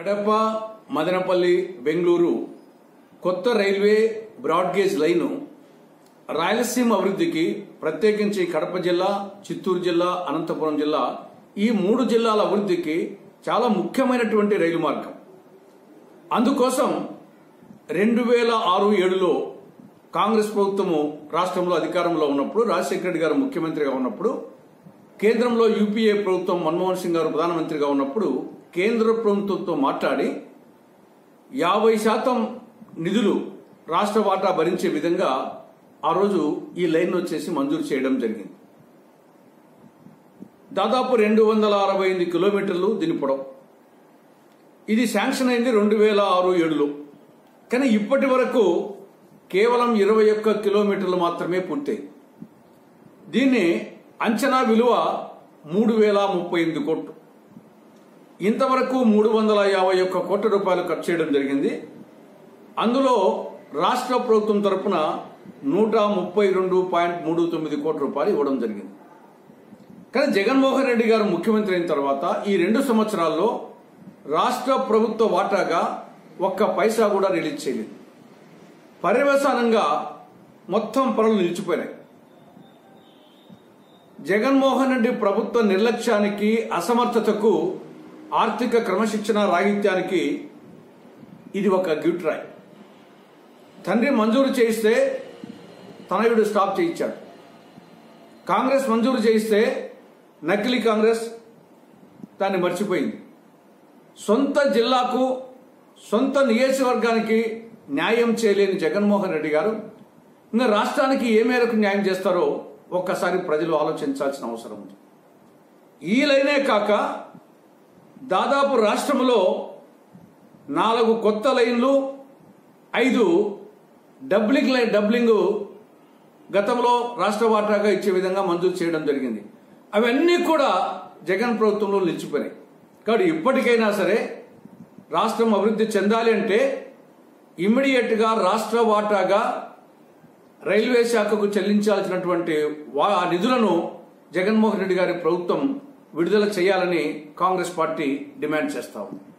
కడప మదనపల్లి బెంగళూరు కొత్త railway broad gauge line Rayalaseema అభివృద్ధికి ప్రత్యేకించి కడప జిల్లా చిత్తూరు జిల్లా అనంతపురం జిల్లా ఈ మూడు జిల్లాల అభివృద్ధికి చాలా ముఖ్యమైనటువంటి రైలు మార్గం. అందుకోసం రెండు వేల ఆరు ఏడులో కాంగ్రెస్ ప్రభుత్వము రాష్ట్రంలో అధికారంలో ఉన్నప్పుడు రాజశేఖర రెడ్డి గారు ముఖ్యమంత్రిగా ఉన్నప్పుడు కేంద్రంలో యూపీఏ ప్రభుత్వం మన్మోహన్ సింగ్ గారు ప్రధానమంత్రిగా ఉన్నప్పుడు కేంద్ర ప్రభుత్వంతో మాట్లాడి యాభై శాతం నిధులు రాష్ట్ర వాటా భరించే విధంగా ఆ రోజు ఈ లైన్ వచ్చేసి మంజూరు చేయడం జరిగింది. దాదాపు రెండు వందల అరవై ఎనిమిది కిలోమీటర్లు దీని పొడవు. ఇది శాంక్షన్ అయింది రెండు వేల ఆరు ఏడులో. కానీ ఇప్పటి వరకు కేవలం ఇరవై ఒక్క కిలోమీటర్లు మాత్రమే పూర్తయి దీన్ని అంచనా విలువ మూడు వేల ముప్పై ఎనిమిది కోట్లు. ఇంతవరకు మూడు వందల యాభై ఒక్క కోట్ల రూపాయలు ఖర్చు చేయడం జరిగింది. అందులో రాష్ట్ర ప్రభుత్వం తరపున నూట ముప్పై రెండు పాయింట్ మూడు తొమ్మిది కోట్ల రూపాయలు ఇవ్వడం జరిగింది. కానీ జగన్మోహన్ రెడ్డి గారు ముఖ్యమంత్రి అయిన తర్వాత ఈ రెండు సంవత్సరాల్లో రాష్ట్ర ప్రభుత్వ వాటాగా ఒక్క పైసా కూడా రిలీజ్ చేయలేదు. పర్యవసానంగా మొత్తం పనులు నిలిచిపోయినాయి. జగన్మోహన్ రెడ్డి ప్రభుత్వ నిర్లక్ష్యానికి అసమర్థతకు ఆర్థిక క్రమశిక్షణ రాగిత్యానికి ఇది ఒక గిట్రాయ్ తండ్రి మంజూరు చేయిస్తే తనయుడు స్టాప్ చేయించాడు. కాంగ్రెస్ మంజూరు చేయిస్తే నకిలీ కాంగ్రెస్ దాన్ని మర్చిపోయింది. సొంత జిల్లాకు సొంత నియోజకవర్గానికి న్యాయం చేయలేని జగన్మోహన్ రెడ్డి గారు ఇంకా రాష్ట్రానికి ఏ మేరకు న్యాయం చేస్తారో ఒక్కసారి ప్రజలు ఆలోచించాల్సిన అవసరం ఉంది. ఈ లైనే కాక దాదాపు రాష్ట్రంలో నాలుగు కొత్త లైన్లు ఐదు డబ్లింగ్ లైన్ డబ్లింగ్ గతంలో రాష్ట్ర వాటాగా ఇచ్చే విధంగా మంజూరు చేయడం జరిగింది. అవన్నీ కూడా జగన్ ప్రభుత్వంలో నిలిచిపోయినాయి. కాబట్టి ఇప్పటికైనా సరే రాష్ట్రం అభివృద్ధి చెందాలి అంటే ఇమ్మీడియట్గా రాష్ట్ర వాటాగా రైల్వే శాఖకు చెల్లించాల్సినటువంటి ఆ నిధులను జగన్మోహన్ రెడ్డి గారి ప్రభుత్వం విడుదల చేయాలని కాంగ్రెస్ పార్టీ డిమాండ్ చేస్తా. ఉంది